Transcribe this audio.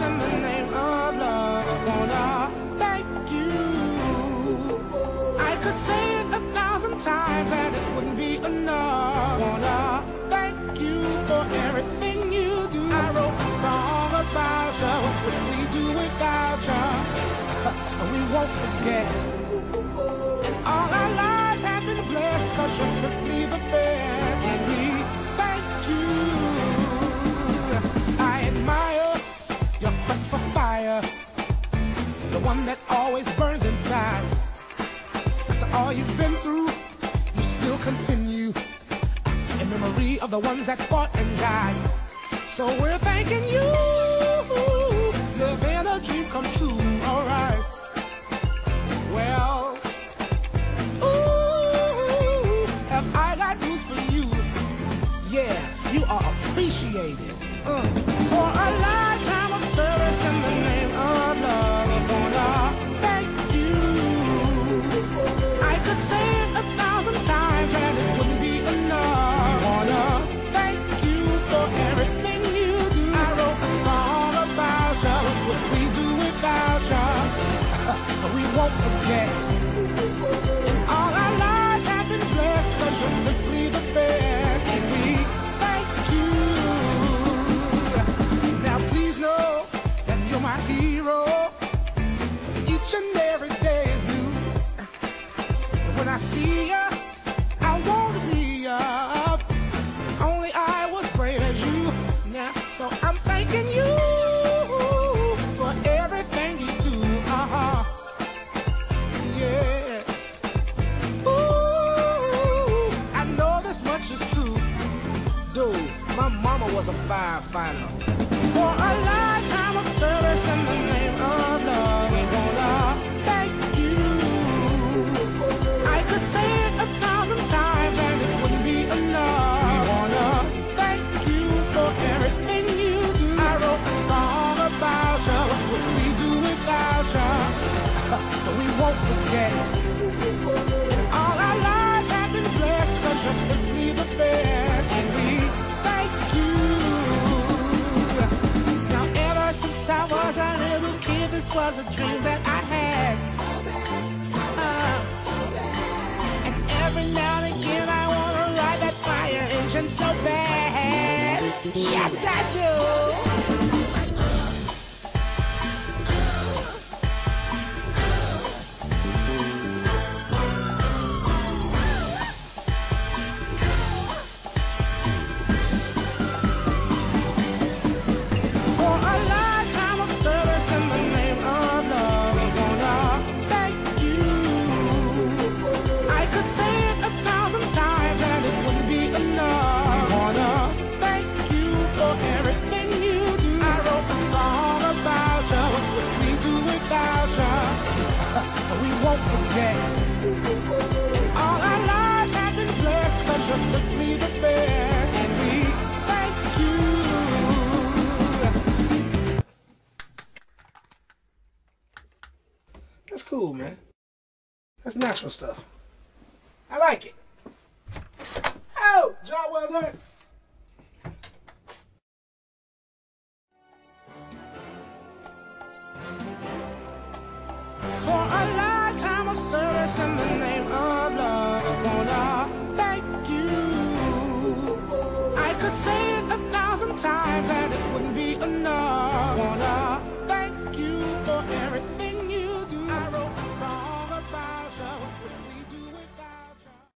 in the name of love. I wanna thank you. I could say it a thousand times and it wouldn't be enough. Wanna thank you for everything you do. I wrote a song about you. What would we do without you? and we won't forget. One that always burns inside. After all you've been through, you still continue. In memory of the ones that fought and died. So we're thanking you. Living a dream come true, alright. Well, ooh, have I got news for you? Yeah, you are appreciated. Uh, won't forget. And all our lives have been blessed cause you're simply the best. And we thank you. Now please know that you're my hero. Each and every day is new. When I see ya, my mama was a firefighter. For a lifetime of service in the was a dream that I had. Uh, and every now and again I wanna ride that fire engine so bad. Yes, I do. Forget. All our lives have been blessed you're simply the best. And we thank you. That's cool, man. That's natural stuff. I like it. Oh, job well done. Of service in the